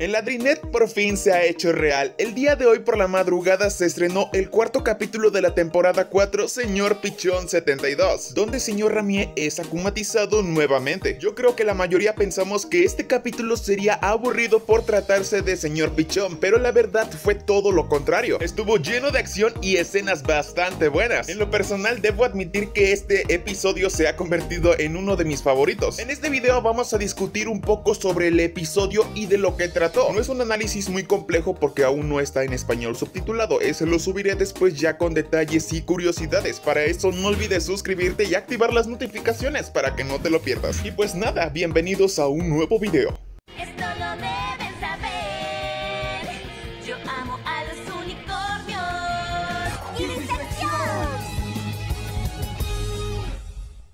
El Adrinet por fin se ha hecho real. El día de hoy por la madrugada se estrenó el cuarto capítulo de la temporada 4, Señor Pichón 72, donde Señor Ramie es acumatizado nuevamente. Yo creo que la mayoría pensamos que este capítulo sería aburrido por tratarse de Señor Pichón, pero la verdad fue todo lo contrario. Estuvo lleno de acción y escenas bastante buenas. En lo personal debo admitir que este episodio se ha convertido en uno de mis favoritos. En este video vamos a discutir un poco sobre el episodio y de lo que trata no es un análisis muy complejo porque aún no está en español subtitulado, ese lo subiré después ya con detalles y curiosidades. Para eso no olvides suscribirte y activar las notificaciones para que no te lo pierdas. Y pues nada, bienvenidos a un nuevo video.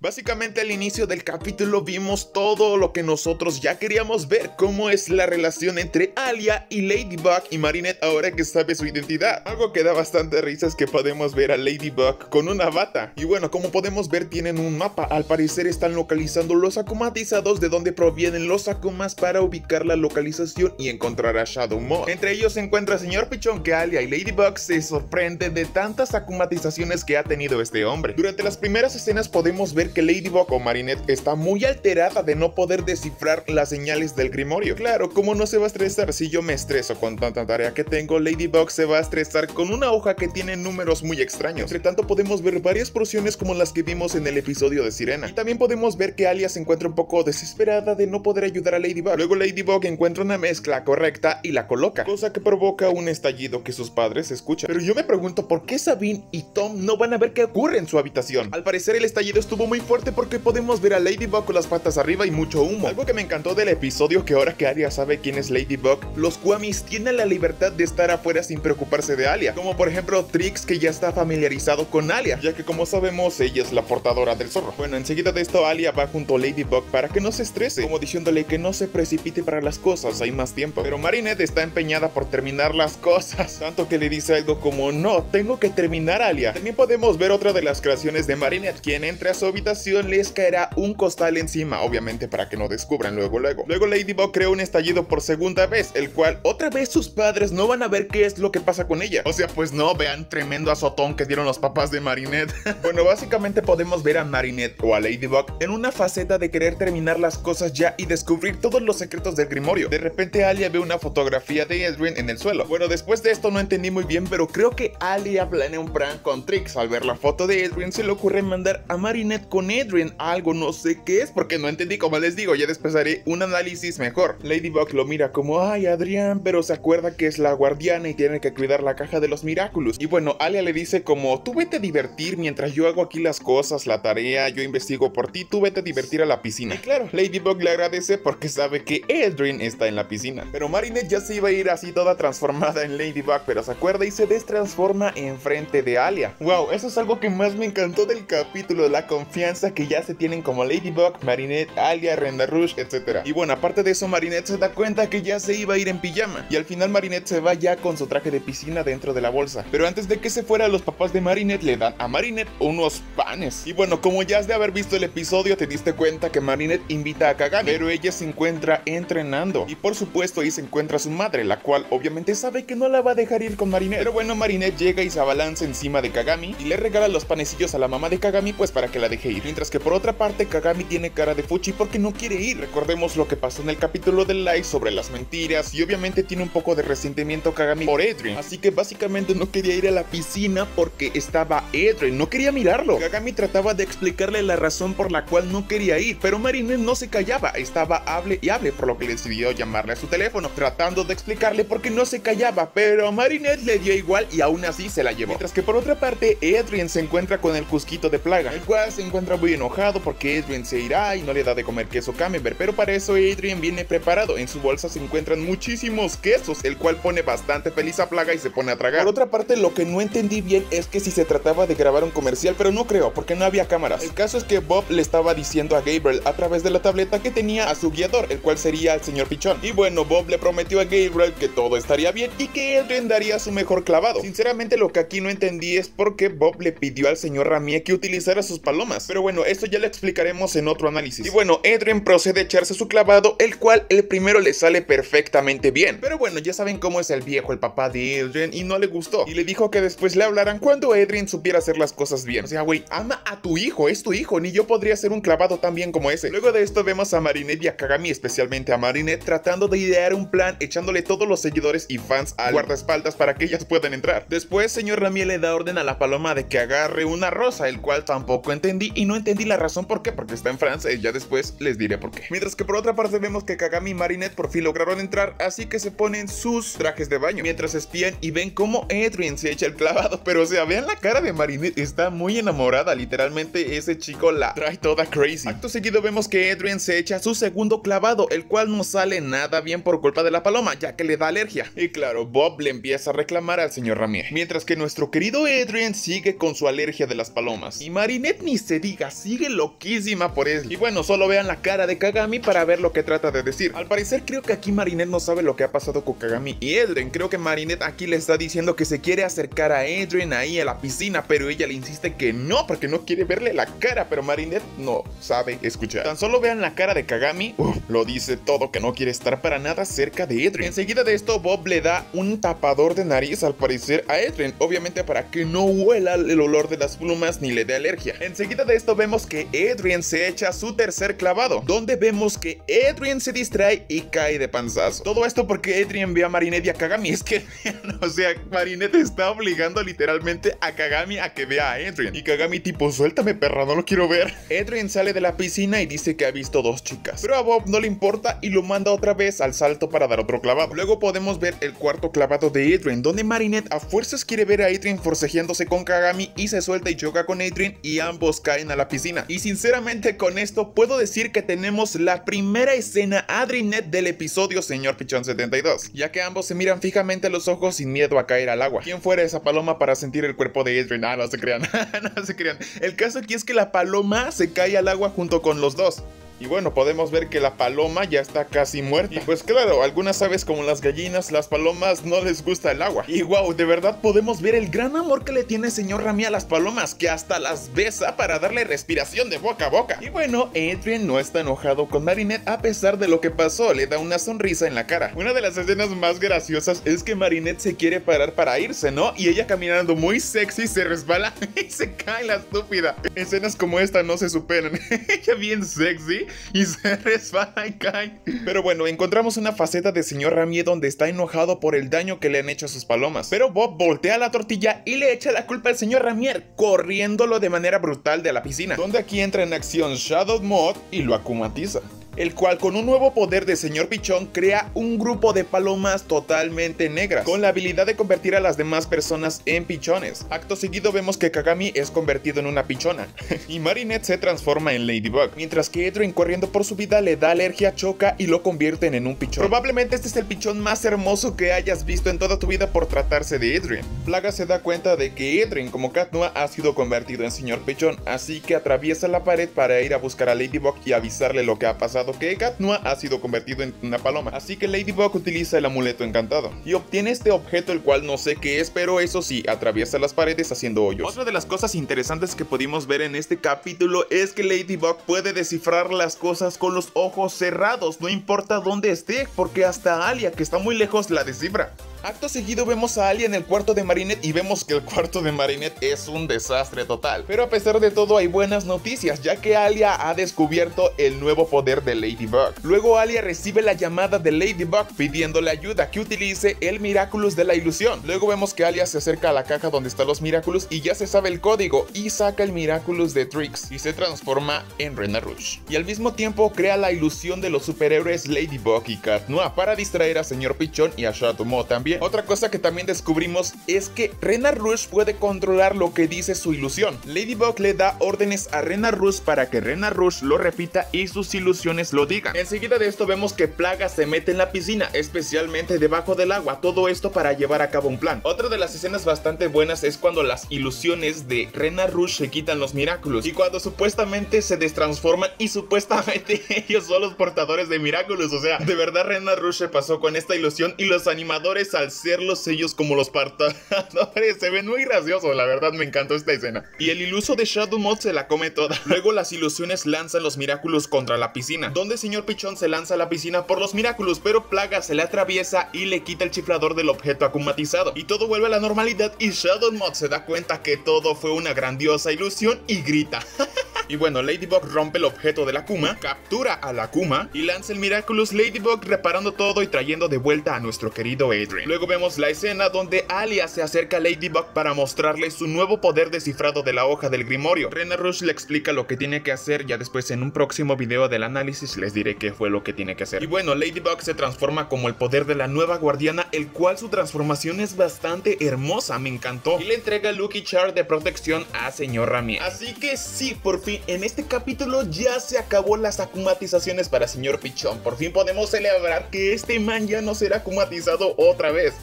Básicamente al inicio del capítulo vimos todo lo que nosotros ya queríamos ver, cómo es la relación entre Alia y Ladybug y Marinette ahora que sabe su identidad. Algo que da bastante risa es que podemos ver a Ladybug con una bata. Y bueno, como podemos ver tienen un mapa, al parecer están localizando los acumatizados de donde provienen los akumas para ubicar la localización y encontrar a Shadow Mode. Entre ellos se encuentra Señor Pichón que Alia y Ladybug se sorprende de tantas acumatizaciones que ha tenido este hombre. Durante las primeras escenas podemos ver que Ladybug o Marinette está muy alterada de no poder descifrar las señales del Grimorio. Claro, ¿cómo no se va a estresar si yo me estreso con tanta tarea que tengo? Ladybug se va a estresar con una hoja que tiene números muy extraños. Entre tanto podemos ver varias porciones como las que vimos en el episodio de Sirena. Y también podemos ver que Alia se encuentra un poco desesperada de no poder ayudar a Ladybug. Luego Ladybug encuentra una mezcla correcta y la coloca, cosa que provoca un estallido que sus padres escuchan. Pero yo me pregunto por qué Sabine y Tom no van a ver qué ocurre en su habitación. Al parecer el estallido estuvo muy fuerte porque podemos ver a Ladybug con las patas arriba y mucho humo. Algo que me encantó del episodio que ahora que Alia sabe quién es Ladybug, los Kwamis tienen la libertad de estar afuera sin preocuparse de Alia. Como por ejemplo Trix que ya está familiarizado con Alia, ya que como sabemos ella es la portadora del zorro. Bueno, enseguida de esto Alia va junto a Ladybug para que no se estrese, como diciéndole que no se precipite para las cosas, hay más tiempo. Pero Marinette está empeñada por terminar las cosas, tanto que le dice algo como no, tengo que terminar Alia. También podemos ver otra de las creaciones de Marinette, quien entra a su habitación les caerá un costal encima, obviamente para que no descubran luego luego. Luego Ladybug crea un estallido por segunda vez, el cual otra vez sus padres no van a ver qué es lo que pasa con ella. O sea, pues no, vean tremendo azotón que dieron los papás de Marinette. bueno, básicamente podemos ver a Marinette o a Ladybug en una faceta de querer terminar las cosas ya y descubrir todos los secretos del Grimorio. De repente Alia ve una fotografía de Edwin en el suelo. Bueno, después de esto no entendí muy bien, pero creo que Alia planea un prank con Trix. Al ver la foto de Edwin se le ocurre mandar a Marinette con Edwin algo, no sé qué es, porque no entendí, como les digo, ya después haré un análisis mejor. Ladybug lo mira como, ay Adrián, pero se acuerda que es la guardiana y tiene que cuidar la caja de los Miraculous. Y bueno, Alia le dice como, tú vete a divertir mientras yo hago aquí las cosas, la tarea, yo investigo por ti, tú vete a divertir a la piscina. Y claro, Ladybug le agradece porque sabe que Edrin está en la piscina. Pero Marinette ya se iba a ir así toda transformada en Ladybug, pero se acuerda y se destransforma enfrente de Alia. Wow, eso es algo que más me encantó del capítulo, la confianza que ya se tienen como Ladybug, Marinette, Alia, Renda Rouge, etc. Y bueno, aparte de eso, Marinette se da cuenta que ya se iba a ir en pijama. Y al final Marinette se va ya con su traje de piscina dentro de la bolsa. Pero antes de que se fuera, los papás de Marinette le dan a Marinette unos panes. Y bueno, como ya has de haber visto el episodio, te diste cuenta que Marinette invita a Kagami. Pero ella se encuentra entrenando. Y por supuesto ahí se encuentra su madre, la cual obviamente sabe que no la va a dejar ir con Marinette. Pero bueno, Marinette llega y se abalanza encima de Kagami. Y le regala los panecillos a la mamá de Kagami pues para que la deje ir. Mientras que por otra parte, Kagami tiene cara de fuchi porque no quiere ir. Recordemos lo que pasó en el capítulo del live sobre las mentiras y obviamente tiene un poco de resentimiento Kagami por Edrin. Así que básicamente no quería ir a la piscina porque estaba Edrin, no quería mirarlo. Kagami trataba de explicarle la razón por la cual no quería ir, pero Marinette no se callaba, estaba hable y hable por lo que decidió llamarle a su teléfono, tratando de explicarle por qué no se callaba, pero Marinette le dio igual y aún así se la llevó. Mientras que por otra parte, Edrin se encuentra con el cusquito de plaga, el cual se encuentra muy enojado porque que Adrian se irá y no le da de comer queso camembert, pero para eso Adrian viene preparado. En su bolsa se encuentran muchísimos quesos, el cual pone bastante feliz a Plaga y se pone a tragar. Por otra parte, lo que no entendí bien es que si se trataba de grabar un comercial, pero no creo, porque no había cámaras. El caso es que Bob le estaba diciendo a Gabriel a través de la tableta que tenía a su guiador, el cual sería el señor Pichón. Y bueno, Bob le prometió a Gabriel que todo estaría bien y que Adrian daría su mejor clavado. Sinceramente, lo que aquí no entendí es por qué Bob le pidió al señor Ramie que utilizara sus palomas. Pero Pero bueno, esto ya lo explicaremos en otro análisis. Y bueno, Adrian procede a echarse su clavado, el cual el primero le sale perfectamente bien. Pero bueno, ya saben cómo es el viejo, el papá de Adrian, y no le gustó. Y le dijo que después le hablaran cuando Adrian supiera hacer las cosas bien. O sea, güey, ama a tu hijo, es tu hijo, ni yo podría hacer un clavado tan bien como ese. Luego de esto vemos a Marinette y a Kagami, especialmente a Marinette, tratando de idear un plan, echándole todos los seguidores y fans al guardaespaldas para que ellas puedan entrar. Después, señor Ramiel le da orden a la paloma de que agarre una rosa, el cual tampoco entendí y no entendí la razón por qué, porque está en francés, ya después les diré por qué. Mientras que por otra parte vemos que Kagami y Marinette por fin lograron entrar, así que se ponen sus trajes de baño, mientras espían y ven cómo Adrian se echa el clavado, pero o sea, vean la cara de Marinette, está muy enamorada, literalmente ese chico la trae toda crazy. Acto seguido vemos que Adrian se echa su segundo clavado, el cual no sale nada bien por culpa de la paloma, ya que le da alergia. Y claro, Bob le empieza a reclamar al señor Ramier, mientras que nuestro querido Adrian sigue con su alergia de las palomas. Y Marinette ni se sigue loquísima por él. Y bueno, solo vean la cara de Kagami para ver lo que trata de decir. Al parecer creo que aquí Marinette no sabe lo que ha pasado con Kagami y Adrian. Creo que Marinette aquí le está diciendo que se quiere acercar a Adrian ahí a la piscina, pero ella le insiste que no, porque no quiere verle la cara, pero Marinette no sabe escuchar. Tan solo vean la cara de Kagami, lo dice todo que no quiere estar para nada cerca de Adrian. Enseguida de esto, Bob le da un tapador de nariz al parecer a Adrian, obviamente para que no huela el olor de las plumas ni le dé alergia. Enseguida de esto vemos que Adrian se echa su tercer clavado, donde vemos que Adrian se distrae y cae de panzazo. Todo esto porque Adrian ve a Marinette y a Kagami, es que, o sea, Marinette está obligando literalmente a Kagami a que vea a Adrian. Y Kagami tipo, suéltame perra, no lo quiero ver. Adrian sale de la piscina y dice que ha visto dos chicas, pero a Bob no le importa y lo manda otra vez al salto para dar otro clavado. Luego podemos ver el cuarto clavado de Adrian, donde Marinette a fuerzas quiere ver a Adrian forcejeándose con Kagami y se suelta y choca con Adrian y ambos caen a la piscina. Y sinceramente con esto puedo decir que tenemos la primera escena Adrinet del episodio Señor Pichón 72, ya que ambos se miran fijamente a los ojos sin miedo a caer al agua. ¿Quién fuera esa paloma para sentir el cuerpo de Adrian? Ah, no se crean, no se crean. El caso aquí es que la paloma se cae al agua junto con los dos. Y bueno, podemos ver que la paloma ya está casi muerta. Y pues claro, algunas aves como las gallinas, las palomas no les gusta el agua. Y wow, de verdad podemos ver el gran amor que le tiene señor Rami a las palomas, que hasta las besa para darle respiración de boca a boca. Y bueno, Adrian no está enojado con Marinette a pesar de lo que pasó, le da una sonrisa en la cara. Una de las escenas más graciosas es que Marinette se quiere parar para irse, ¿no? Y ella caminando muy sexy se resbala y se cae la estúpida. Escenas como esta no se superan. ella bien sexy y se resbala y cae. Pero bueno, encontramos una faceta de señor Ramier donde está enojado por el daño que le han hecho a sus palomas. Pero Bob voltea la tortilla y le echa la culpa al señor Ramier, corriéndolo de manera brutal de la piscina. Donde aquí entra en acción Shadow Mod y lo acumatiza el cual con un nuevo poder de señor pichón crea un grupo de palomas totalmente negras, con la habilidad de convertir a las demás personas en pichones. Acto seguido vemos que Kagami es convertido en una pichona, y Marinette se transforma en Ladybug, mientras que Adrian corriendo por su vida le da alergia, choca y lo convierten en un pichón. Probablemente este es el pichón más hermoso que hayas visto en toda tu vida por tratarse de Adrian. Plaga se da cuenta de que Adrian como Katnoa ha sido convertido en señor pichón, así que atraviesa la pared para ir a buscar a Ladybug y avisarle lo que ha pasado que Katnoa ha sido convertido en una paloma. Así que Ladybug utiliza el amuleto encantado y obtiene este objeto el cual no sé qué es, pero eso sí, atraviesa las paredes haciendo hoyos. Otra de las cosas interesantes que pudimos ver en este capítulo es que Ladybug puede descifrar las cosas con los ojos cerrados, no importa dónde esté, porque hasta Alia, que está muy lejos, la descifra. Acto seguido vemos a Alia en el cuarto de Marinette y vemos que el cuarto de Marinette es un desastre total. Pero a pesar de todo hay buenas noticias, ya que Alia ha descubierto el nuevo poder de Ladybug. Luego Alia recibe la llamada de Ladybug pidiéndole ayuda que utilice el Miraculous de la ilusión. Luego vemos que Alia se acerca a la caja donde están los Miraculous y ya se sabe el código y saca el Miraculous de Trix y se transforma en Rena Rouge. Y al mismo tiempo crea la ilusión de los superhéroes Ladybug y Cat Noir para distraer a Señor Pichón y a Shatomo también otra cosa que también descubrimos es que Rena Rush puede controlar lo que dice su ilusión. Ladybug le da órdenes a Rena Rush para que Rena Rush lo repita y sus ilusiones lo digan. Enseguida de esto vemos que Plaga se mete en la piscina, especialmente debajo del agua, todo esto para llevar a cabo un plan. Otra de las escenas bastante buenas es cuando las ilusiones de Rena Rush se quitan los Miraculous y cuando supuestamente se destransforman y supuestamente ellos son los portadores de Miraculous, o sea, de verdad Rena Rush se pasó con esta ilusión y los animadores al ser los sellos como los partadores. Se ven muy graciosos, la verdad me encantó esta escena. Y el iluso de Shadow Mod se la come toda. Luego las ilusiones lanzan los Miraculous contra la piscina, donde señor Pichón se lanza a la piscina por los Miraculous, pero Plaga se le atraviesa y le quita el chiflador del objeto acumatizado. Y todo vuelve a la normalidad y Shadow Mod se da cuenta que todo fue una grandiosa ilusión y grita. Y bueno, Ladybug rompe el objeto de la Kuma, captura a la Kuma y lanza el Miraculous Ladybug reparando todo y trayendo de vuelta a nuestro querido Adrian. Luego vemos la escena donde Alia se acerca a Ladybug para mostrarle su nuevo poder descifrado de la hoja del Grimorio. Rena Rush le explica lo que tiene que hacer, ya después en un próximo video del análisis les diré qué fue lo que tiene que hacer. Y bueno, Ladybug se transforma como el poder de la nueva guardiana, el cual su transformación es bastante hermosa, me encantó. Y le entrega Lucky Char de protección a señor Ramier. Así que sí, por fin en este capítulo ya se acabó las acumatizaciones para señor Pichón. Por fin podemos celebrar que este man ya no será acumatizado otra vez.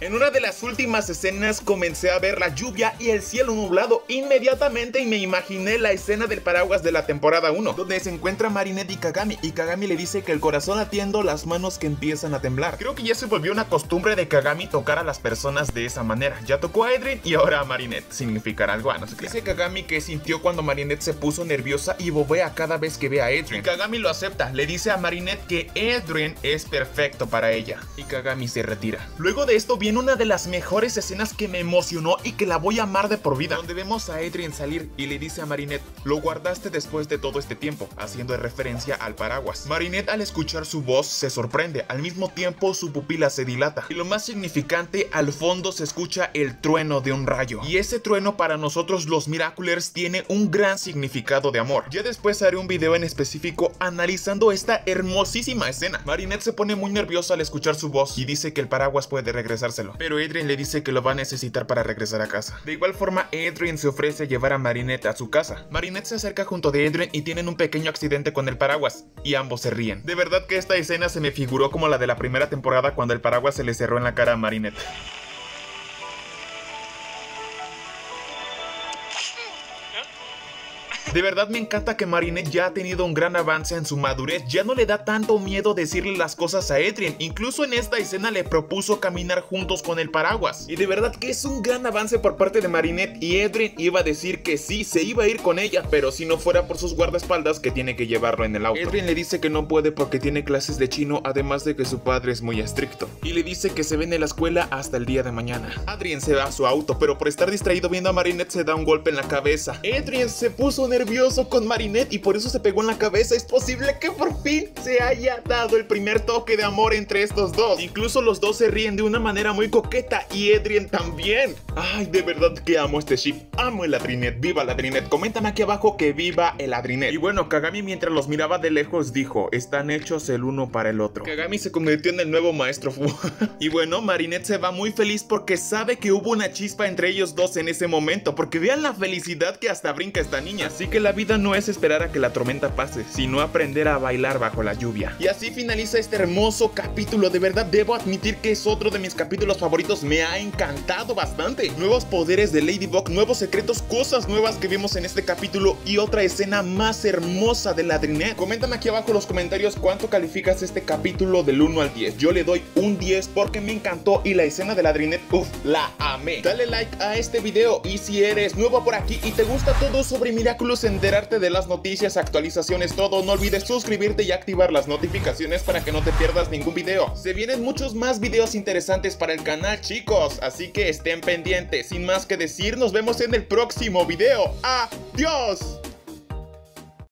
En una de las últimas escenas comencé a ver la lluvia y el cielo nublado inmediatamente y me imaginé la escena del paraguas de la temporada 1, donde se encuentra Marinette y Kagami y Kagami le dice que el corazón atiendo, las manos que empiezan a temblar. Creo que ya se volvió una costumbre de Kagami tocar a las personas de esa manera. Ya tocó a Edrin y ahora a Marinette. Significará algo, ah, no sé. Dice Kagami que sintió cuando Marinette se puso nerviosa y bobea cada vez que ve a Edrin. Y Kagami lo acepta, le dice a Marinette que Edrin es perfecto para ella. Y Kagami se retira. Luego de esto viene una de las mejores escenas que me emocionó y que la voy a amar de por vida, donde vemos a Adrien salir y le dice a Marinette, lo guardaste después de todo este tiempo, haciendo referencia al paraguas. Marinette al escuchar su voz se sorprende, al mismo tiempo su pupila se dilata. Y lo más significante, al fondo se escucha el trueno de un rayo. Y ese trueno para nosotros los Miraculers tiene un gran significado de amor. Ya después haré un video en específico analizando esta hermosísima escena. Marinette se pone muy nerviosa al escuchar su voz y dice que el paraguas puede pero Adrien le dice que lo va a necesitar para regresar a casa. De igual forma, Adrien se ofrece a llevar a Marinette a su casa. Marinette se acerca junto de Adrien y tienen un pequeño accidente con el paraguas, y ambos se ríen. De verdad que esta escena se me figuró como la de la primera temporada cuando el paraguas se le cerró en la cara a Marinette. De verdad me encanta que Marinette ya ha tenido un gran avance en su madurez, ya no le da tanto miedo decirle las cosas a Edrien, incluso en esta escena le propuso caminar juntos con el paraguas. Y de verdad que es un gran avance por parte de Marinette y Edrien iba a decir que sí, se iba a ir con ella, pero si no fuera por sus guardaespaldas que tiene que llevarlo en el auto. Edrien le dice que no puede porque tiene clases de chino, además de que su padre es muy estricto. Y le dice que se ven en la escuela hasta el día de mañana. Adrien se va a su auto, pero por estar distraído viendo a Marinette se da un golpe en la cabeza. Adrien se puso nervioso con Marinette y por eso se pegó en la cabeza. Es posible que por fin se haya dado el primer toque de amor entre estos dos. Incluso los dos se ríen de una manera muy coqueta y Adrien también. Ay, de verdad que amo este ship. Amo el Adrinet. Viva el Adrinet. Coméntame aquí abajo que viva el Adrinet. Y bueno, Kagami mientras los miraba de lejos dijo, están hechos el uno para el otro. Kagami se convirtió en el nuevo maestro y bueno, Marinette se va muy feliz porque sabe que hubo una chispa entre ellos dos en ese momento. Porque vean la felicidad que hasta brinca esta niña. Así que la vida no es esperar a que la tormenta pase, sino aprender a bailar bajo la lluvia. Y así finaliza este hermoso capítulo. De verdad debo admitir que es otro de mis capítulos favoritos. Me ha encantado bastante. Nuevos poderes de Ladybug, nuevos secretos, cosas nuevas que vimos en este capítulo y otra escena más hermosa de Ladrinet. Coméntame aquí abajo en los comentarios cuánto calificas este capítulo del 1 al 10. Yo le doy un 10 porque me encantó y la escena de Ladrinet, uff, la amé. Dale like a este video y si eres nuevo por aquí y te gusta todo sobre Miraculous, enterarte de las noticias, actualizaciones, todo, no olvides suscribirte y activar las notificaciones para que no te pierdas ningún video. Se vienen muchos más videos interesantes para el canal, chicos, así que estén pendientes. Sin más que decir, nos vemos en el próximo video. ¡Adiós!